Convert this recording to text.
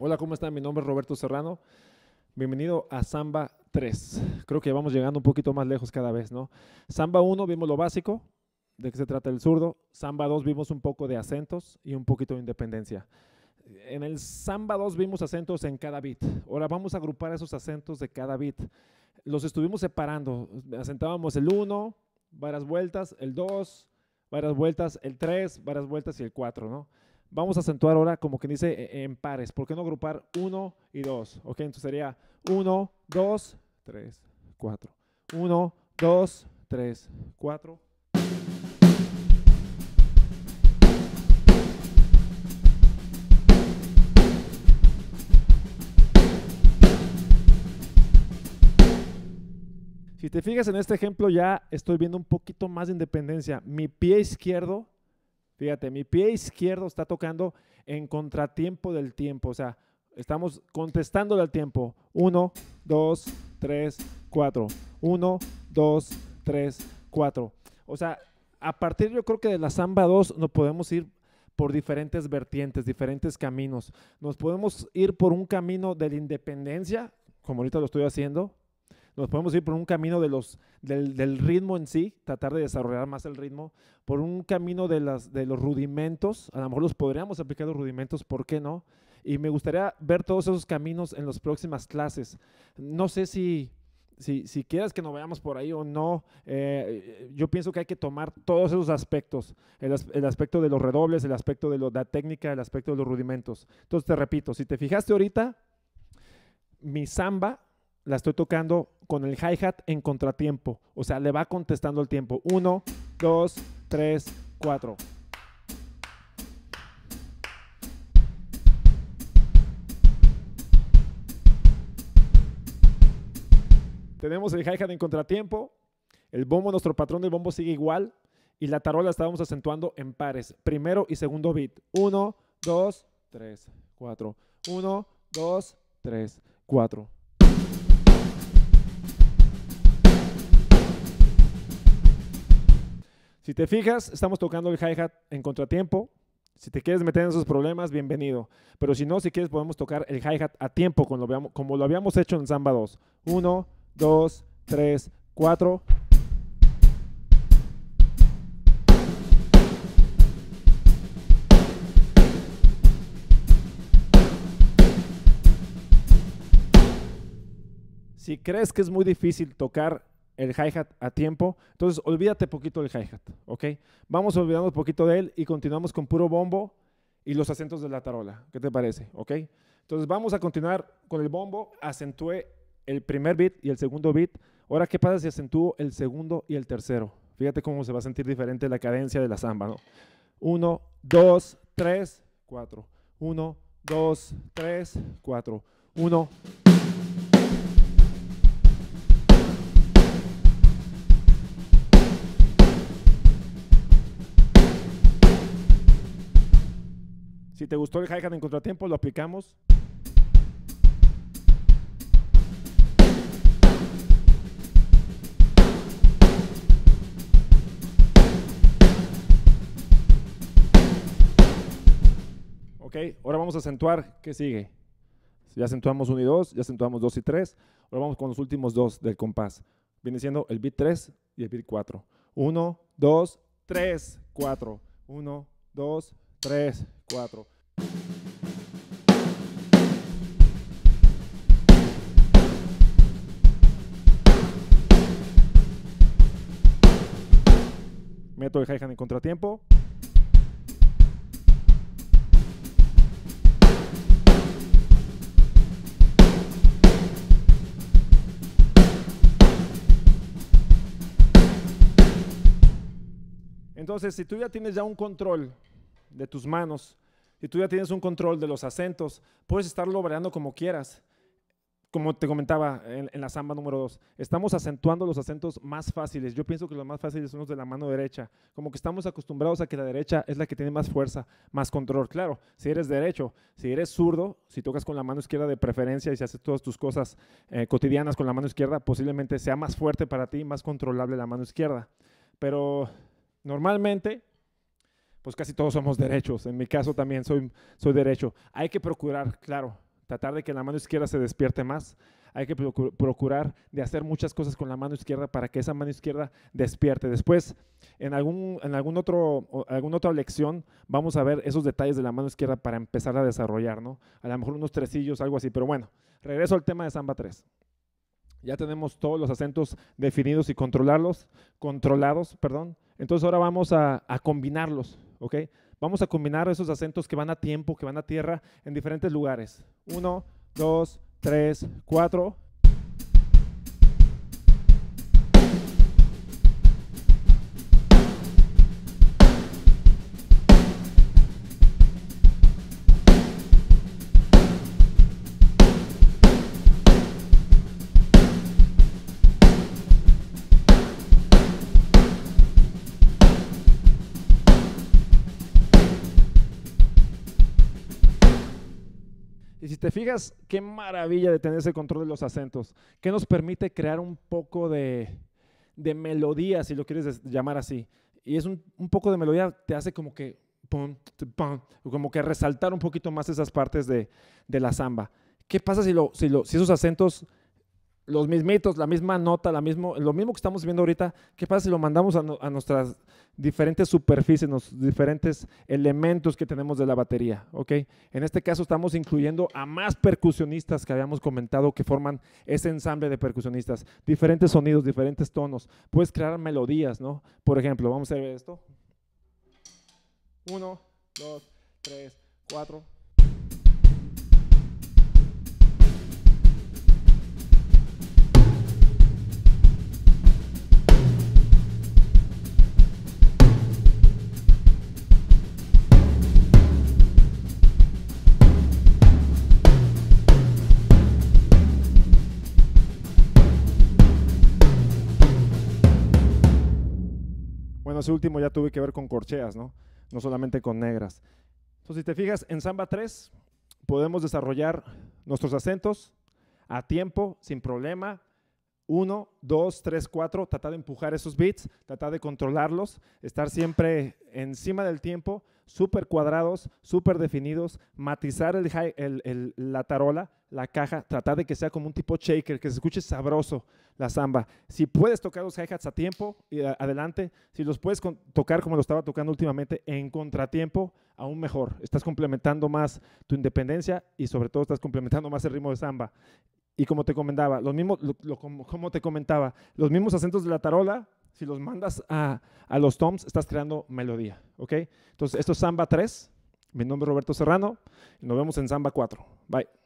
Hola, ¿cómo están? Mi nombre es Roberto Serrano. Bienvenido a Samba 3. Creo que vamos llegando un poquito más lejos cada vez, ¿no? Samba 1 vimos lo básico, de qué se trata el zurdo. Samba 2 vimos un poco de acentos y un poquito de independencia. En el Samba 2 vimos acentos en cada beat. Ahora vamos a agrupar esos acentos de cada beat. Los estuvimos separando. Acentábamos el 1, varias vueltas, el 2, varias vueltas, el 3, varias vueltas y el 4, ¿no? Vamos a acentuar ahora como que dice e, en pares. ¿Por qué no agrupar 1 y 2? Ok, entonces sería 1, 2, 3, 4. 1, 2, 3, 4. Si te fijas en este ejemplo, ya estoy viendo un poquito más de independencia. Mi pie izquierdo, fíjate, mi pie izquierdo está tocando en contratiempo del tiempo. O sea, estamos contestándole al tiempo. Uno, dos, tres, cuatro. Uno, dos, tres, cuatro. O sea, a partir yo creo que de la samba 2 nos podemos ir por diferentes vertientes, diferentes caminos. Nos podemos ir por un camino de la independencia, como ahorita lo estoy haciendo, nos podemos ir por un camino de los, del, ritmo en sí, tratar de desarrollar más el ritmo, por un camino de, las, de los rudimentos, a lo mejor los podríamos aplicar los rudimentos, ¿por qué no? Y me gustaría ver todos esos caminos en las próximas clases. No sé si, si, si quieres que nos vayamos por ahí o no, eh, yo pienso que hay que tomar todos esos aspectos, el, el aspecto de los redobles, el aspecto de, lo, la técnica, el aspecto de los rudimentos. Entonces te repito, si te fijaste ahorita, mi samba la estoy tocando con el hi-hat en contratiempo. O sea, le va contestando el tiempo. Uno, dos, tres, cuatro. Tenemos el hi-hat en contratiempo. El bombo, nuestro patrón del bombo sigue igual. Y la tarola estábamos acentuando en pares. Primero y segundo beat. Uno, dos, tres, cuatro. Uno, dos, tres, cuatro. Si te fijas, estamos tocando el hi-hat en contratiempo. Si te quieres meter en esos problemas, bienvenido. Pero si no, si quieres, podemos tocar el hi-hat a tiempo, como lo, como lo habíamos hecho en Samba 2. 1, 2, 3, 4. Si crees que es muy difícil tocar el hi-hat a tiempo. Entonces, olvídate poquito del hi-hat, ¿ok? Vamos olvidando un poquito de él y continuamos con puro bombo y los acentos de la tarola. ¿Qué te parece? ¿Ok? Entonces, vamos a continuar con el bombo. Acentué el primer beat y el segundo beat. Ahora, ¿qué pasa si acentúo el segundo y el tercero? Fíjate cómo se va a sentir diferente la cadencia de la samba, ¿no? Uno, dos, tres, cuatro. Uno, dos, tres, cuatro. Uno, Si te gustó el hi-hat en contratiempo, lo aplicamos. Ok, ahora vamos a acentuar. ¿Qué sigue? Ya acentuamos 1 y 2, ya acentuamos 2 y 3. Ahora vamos con los últimos dos del compás. Viene siendo el beat 3 y el beat 4. 1, 2, 3, 4. 1, 2, 3, 4. Meto el hi-hat en contratiempo. Entonces, si tú ya tienes ya un control de tus manos, y tú ya tienes un control de los acentos, puedes estarlo variando como quieras. Como te comentaba en, la samba número 2, estamos acentuando los acentos más fáciles. Yo pienso que los más fáciles son los de la mano derecha. Como que estamos acostumbrados a que la derecha es la que tiene más fuerza, más control. Claro, si eres derecho, si eres zurdo, si tocas con la mano izquierda de preferencia y si haces todas tus cosas eh, cotidianas con la mano izquierda, posiblemente sea más fuerte para ti, más controlable la mano izquierda. Pero normalmente pues casi todos somos derechos. En mi caso también soy, soy derecho. Hay que procurar, claro, tratar de que la mano izquierda se despierte más. Hay que procurar de hacer muchas cosas con la mano izquierda para que esa mano izquierda despierte. Después, en, algún, en algún otro, alguna otra lección, vamos a ver esos detalles de la mano izquierda para empezar a desarrollar, ¿no? A lo mejor unos tresillos, algo así. Pero bueno, regreso al tema de Samba 3. Ya tenemos todos los acentos definidos y controlarlos, controlados, perdón. Entonces ahora vamos a, a combinarlos, ¿ok? Vamos a combinar esos acentos que van a tiempo, que van a tierra, en diferentes lugares. Uno, dos, tres, cuatro. Y si te fijas, qué maravilla de tener ese control de los acentos, que nos permite crear un poco de, melodía, si lo quieres llamar así. Y es un, poco de melodía, te hace como que, como que resaltar un poquito más esas partes de, la samba. ¿Qué pasa si, lo, si, si esos acentos los mismitos, la misma nota, lo mismo que estamos viendo ahorita, ¿qué pasa si lo mandamos a, nuestras diferentes superficies, los diferentes elementos que tenemos de la batería? ¿ok? En este caso estamos incluyendo a más percusionistas que habíamos comentado que forman ese ensamble de percusionistas, diferentes sonidos, diferentes tonos. Puedes crear melodías, ¿no? Por ejemplo, vamos a ver esto. Uno, dos, tres, cuatro. Ese último ya tuve que ver con corcheas, ¿no? No solamente con negras. Entonces, si te fijas, en Samba 3 podemos desarrollar nuestros acentos a tiempo, sin problema. Uno, dos, tres, cuatro, tratar de empujar esos beats, tratar de controlarlos, estar siempre encima del tiempo, súper cuadrados, súper definidos, matizar el, la tarola, la caja, tratar de que sea como un tipo shaker, que se escuche sabroso la samba. Si puedes tocar los hi-hats a tiempo, y adelante. Si los puedes tocar como lo estaba tocando últimamente, en contratiempo, aún mejor. Estás complementando más tu independencia y sobre todo estás complementando más el ritmo de samba. Y como te comentaba, los mismos, como, te comentaba, los mismos acentos de la tarola, si los mandas a, a los toms, estás creando melodía. ¿ok? Entonces, esto es Samba 3. Mi nombre es Roberto Serrano y nos vemos en Samba 4. Bye.